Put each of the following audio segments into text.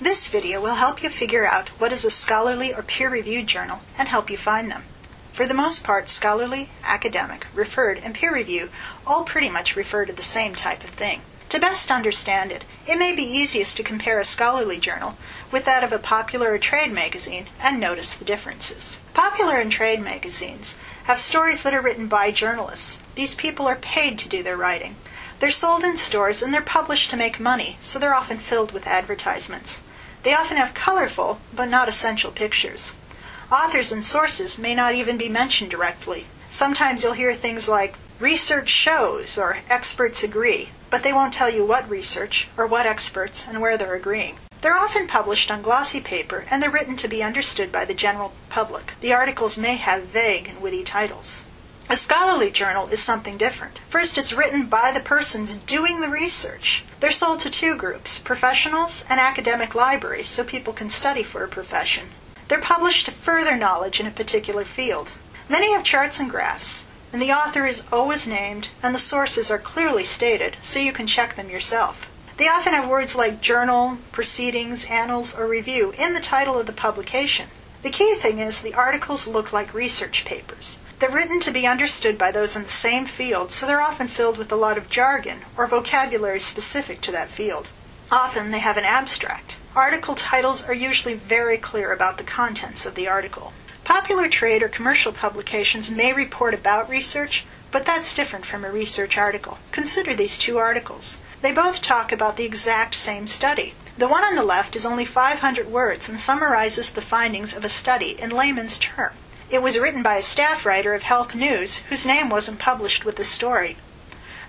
This video will help you figure out what is a scholarly or peer-reviewed journal and help you find them. For the most part, scholarly, academic, refereed, and peer review all pretty much refer to the same type of thing. To best understand it, it may be easiest to compare a scholarly journal with that of a popular or trade magazine and notice the differences. Popular and trade magazines have stories that are written by journalists. These people are paid to do their writing. They're sold in stores and they're published to make money, so they're often filled with advertisements. They often have colorful, but not essential pictures. Authors and sources may not even be mentioned directly. Sometimes you'll hear things like research shows or experts agree, but they won't tell you what research or what experts and where they're agreeing. They're often published on glossy paper and they're written to be understood by the general public. The articles may have vague and witty titles. A scholarly journal is something different. First, it's written by the persons doing the research. They're sold to two groups professionals and academic libraries, so people can study for a profession. They're published to further knowledge in a particular field. Many have charts and graphs, and the author is always named, and the sources are clearly stated, so you can check them yourself. They often have words like journal, proceedings, annals, or review in the title of the publication. The key thing is the articles look like research papers. They're written to be understood by those in the same field, so they're often filled with a lot of jargon or vocabulary specific to that field. Often they have an abstract. Article titles are usually very clear about the contents of the article. Popular trade or commercial publications may report about research, but that's different from a research article. Consider these two articles. They both talk about the exact same study. The one on the left is only 500 words and summarizes the findings of a study in layman's term. It was written by a staff writer of Health News whose name wasn't published with the story.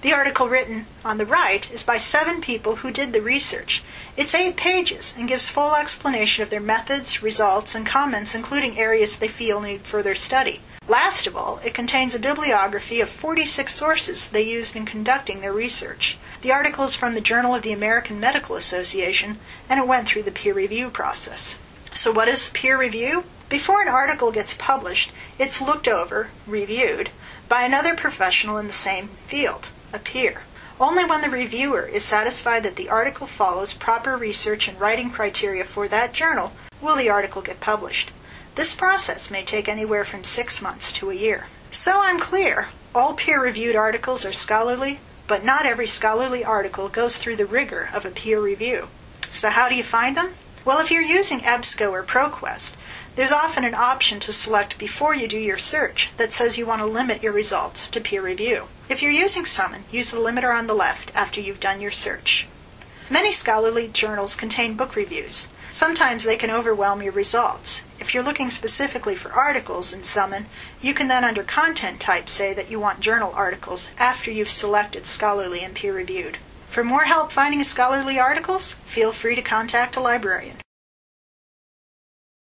The article written on the right is by seven people who did the research. It's eight pages and gives full explanation of their methods, results, and comments, including areas they feel need further study. Last of all, it contains a bibliography of 46 sources they used in conducting their research. The article is from the Journal of the American Medical Association, and it went through the peer review process. So, what is peer review? Before an article gets published, it's looked over, reviewed, by another professional in the same field a peer. Only when the reviewer is satisfied that the article follows proper research and writing criteria for that journal will the article get published. This process may take anywhere from six months to a year. So I'm clear all peer reviewed articles are scholarly, but not every scholarly article goes through the rigor of a peer review. So, how do you find them? Well, if you're using EBSCO or ProQuest, there's often an option to select before you do your search that says you want to limit your results to peer review. If you're using Summon, use the limiter on the left after you've done your search. Many scholarly journals contain book reviews. Sometimes they can overwhelm your results. If you're looking specifically for articles in Summon, you can then under content type say that you want journal articles after you've selected scholarly and peer reviewed. For more help finding scholarly articles, feel free to contact a librarian.